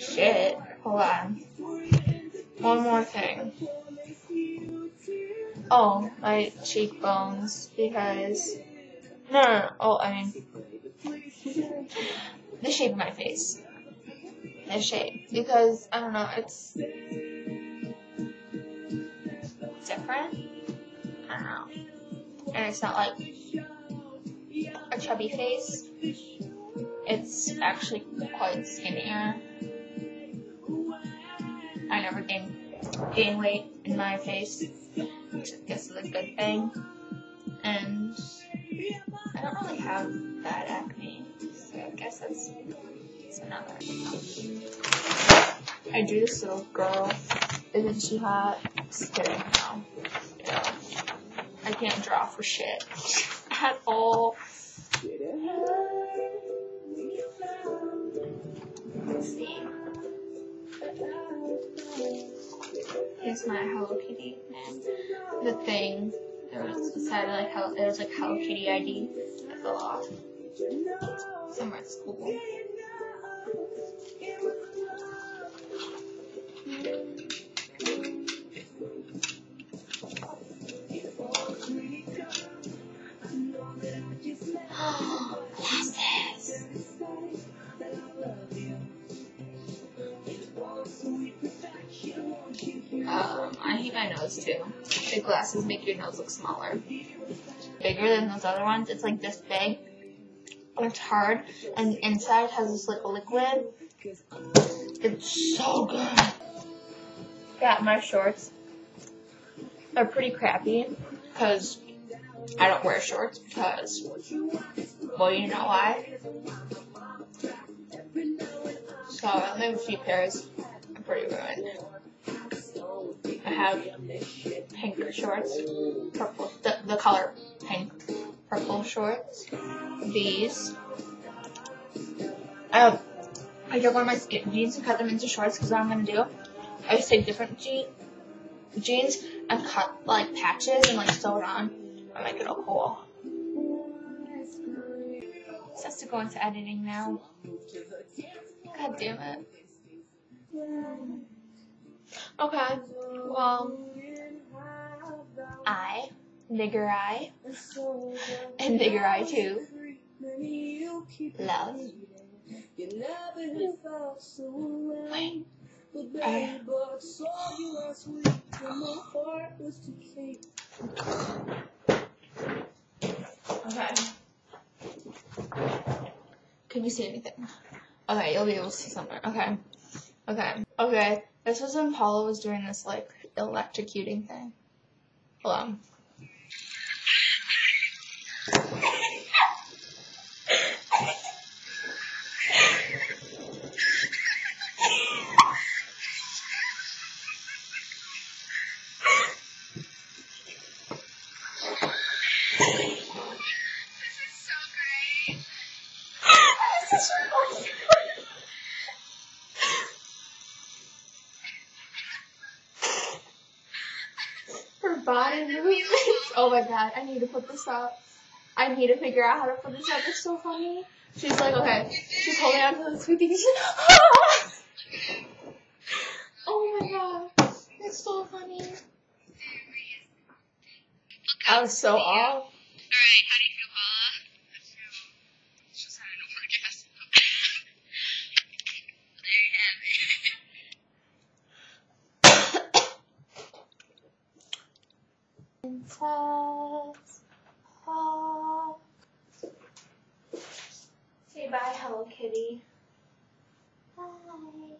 Shit. Hold on. One more thing. Oh, my cheekbones, because... No, no, no. Oh, I mean... the shape of my face. The shape. Because, I don't know, it's... different. I don't know. And it's not like a chubby face. It's actually quite skinnier. I never gain gain weight in my face, which I guess is a good thing. And I don't really have bad acne, so I guess that's, that's another. I drew this little girl. Isn't she hot? Just kidding. No. I can't draw for shit at all. Here's my Hello Kitty. And the thing. There was decided like how it was like Hello Kitty ID. I fell off. Somewhere at school. I hate my nose too. The glasses make your nose look smaller. Bigger than those other ones. It's like this big. It's hard. And the inside has this like liquid. It's so good. Yeah, my shorts They're pretty crappy because I don't wear shorts because, well, you know why. So I only have a few pairs. I'm pretty ruined. Have pink shorts, purple, the, the color pink, purple shorts. These. I I took one of my skin jeans and cut them into shorts because what I'm gonna do, I just take different je- jeans and cut like patches and like sew it on and make it all cool. This to go into editing now. God damn it. Okay, well, I, nigger I, and nigger I too, love. Wait. I, okay. Can you see anything? Okay, you'll be able to see something. Okay. Okay. Okay. This was when Paula was doing this like electrocuting thing. Hold on. Body movements. Oh my god, I need to put this up. I need to figure out how to put this up. It's so funny. She's like, okay. She's holding on to the thing. She's ah! oh my god. It's so funny. I was so off. Alright, how do you feel, Paula? I feel just had an orgasm. there you have it. Say bye, Hello Kitty. Bye.